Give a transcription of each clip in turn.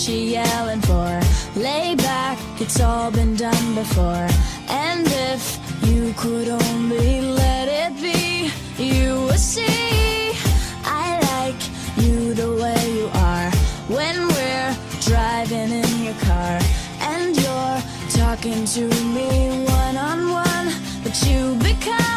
she yelling for? Lay back, it's all been done before. And if you could only let it be, you would see. I like you the way you are when we're driving in your car. And you're talking to me one on one, but you become.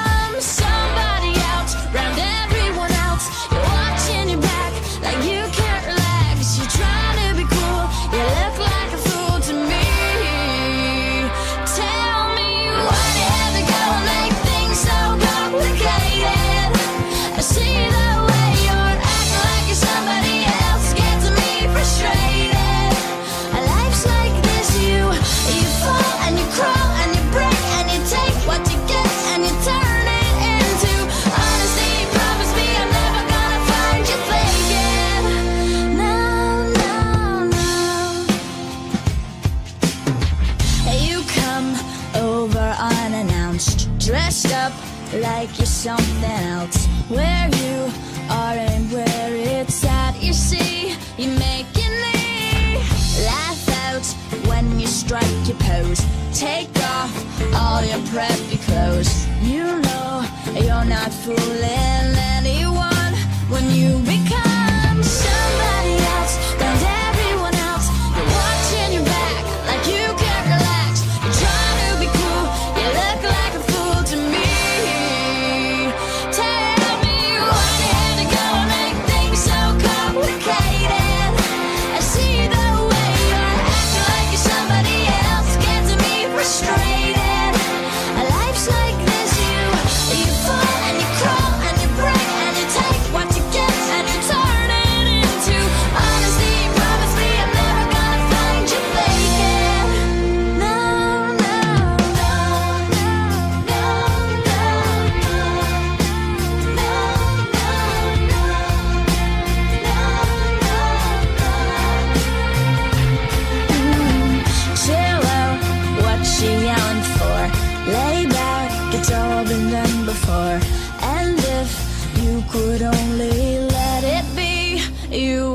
Dressed up like you're something else. Where you are and where it's at, you see, you're making me laugh out when you strike your pose. Take off all your preppy clothes. You know you're not fooling anyone when you.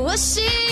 was